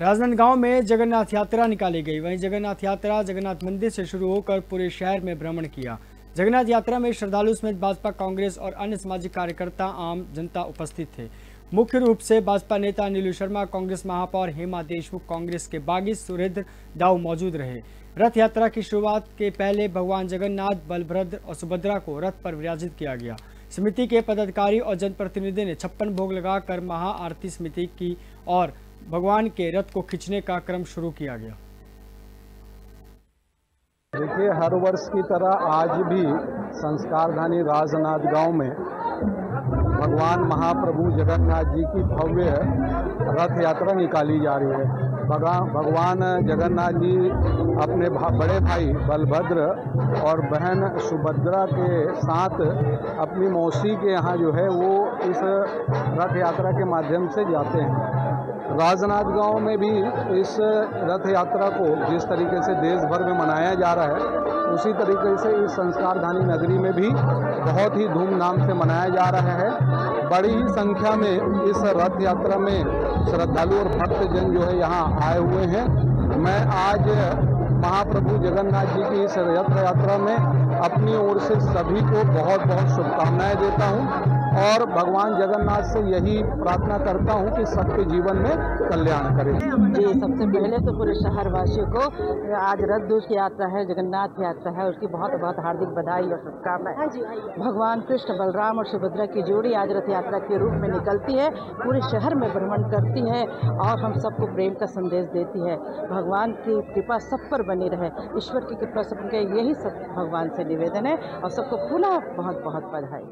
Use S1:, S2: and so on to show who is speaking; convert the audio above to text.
S1: राजनांदगांव में जगन्नाथ यात्रा निकाली गई। वहीं जगन्नाथ यात्रा जगन्नाथ मंदिर से शुरू होकर पूरे शहर में भ्रमण किया। जगन्नाथ यात्रा में श्रद्धालु समेत भाजपा, कांग्रेस और अन्य सामाजिक कार्यकर्ता, आम जनता उपस्थित थे। मुख्य रूप से भाजपा नेता नीलू शर्मा, कांग्रेस महापौर हेमा देशमुख, कांग्रेस के बागी सुरेंद्र दाऊ मौजूद रहे। रथ यात्रा की शुरुआत के पहले भगवान जगन्नाथ, बलभद्र और सुभद्रा को रथ पर विराजित किया गया। समिति के पदाधिकारी और जनप्रतिनिधि ने छप्पन भोग लगाकर महाआरती समिति की और भगवान के रथ को खींचने का क्रम शुरू किया गया।
S2: देखिए, हर वर्ष की तरह आज भी संस्कारधानी राजनाथ गाँव में भगवान महाप्रभु जगन्नाथ जी की भव्य रथ यात्रा निकाली जा रही है। भगवान जगन्नाथ जी अपने भा, बड़े भाई बलभद्र और बहन सुभद्रा के साथ अपनी मौसी के यहाँ जो है वो इस रथ यात्रा के माध्यम से जाते हैं। राजनाथ गाँव में भी इस रथ यात्रा को जिस तरीके से देश भर में मनाया जा रहा है उसी तरीके से इस संस्कारधानी नगरी में भी बहुत ही धूमधाम से मनाया जा रहा है। बड़ी संख्या में इस रथ यात्रा में श्रद्धालु और भक्तजन जो है यहाँ आए हुए हैं। मैं आज महाप्रभु जगन्नाथ जी की इस रथ यात्रा में अपनी ओर से सभी को बहुत बहुत शुभकामनाएँ देता हूँ। और भगवान जगन्नाथ से यही प्रार्थना करता हूँ कि सबके जीवन में कल्याण करें।
S3: जी सबसे पहले तो पूरे शहर वासियों को आज रथ दूष की यात्रा है जगन्नाथ यात्रा है उसकी बहुत बहुत हार्दिक बधाई और शुभकामनाएँ। भगवान कृष्ण बलराम और सुभद्रा की जोड़ी आज रथ यात्रा के रूप में निकलती है पूरे शहर में भ्रमण करती है और हम सबको प्रेम का संदेश देती है। भगवान की कृपा सब पर बनी रहे ईश्वर की कृपा सबके यही सब भगवान से निवेदन है और सबको पुनः बहुत बहुत बधाई।